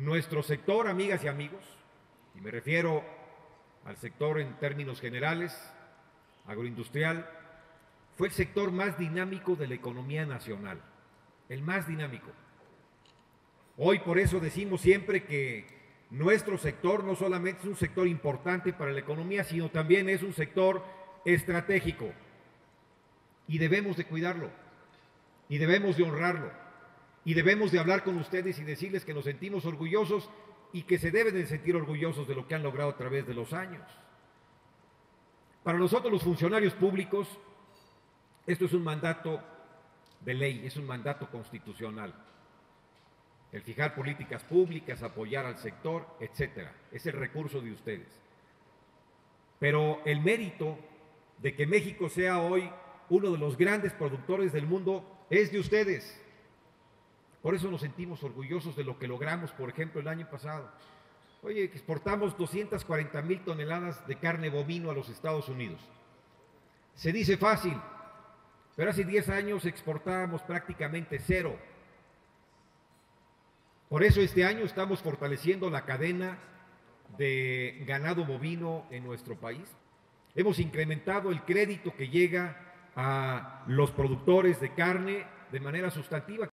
Nuestro sector, amigas y amigos, y me refiero al sector en términos generales, agroindustrial, fue el sector más dinámico de la economía nacional, el más dinámico. Hoy por eso decimos siempre que nuestro sector no solamente es un sector importante para la economía, sino también es un sector estratégico y debemos de cuidarlo y debemos de honrarlo y debemos de hablar con ustedes y decirles que nos sentimos orgullosos y que se deben de sentir orgullosos de lo que han logrado a través de los años. Para nosotros los funcionarios públicos, esto es un mandato de ley, es un mandato constitucional. El fijar políticas públicas, apoyar al sector, etcétera. Es el recurso de ustedes. Pero el mérito de que México sea hoy uno de los grandes productores del mundo es de ustedes. Por eso nos sentimos orgullosos de lo que logramos, por ejemplo, el año pasado. Oye, exportamos 240 mil toneladas de carne bovino a los Estados Unidos. Se dice fácil, pero hace 10 años exportábamos prácticamente cero. Por eso este año estamos fortaleciendo la cadena de ganado bovino en nuestro país. Hemos incrementado el crédito que llega a los productores de carne de manera sustantiva.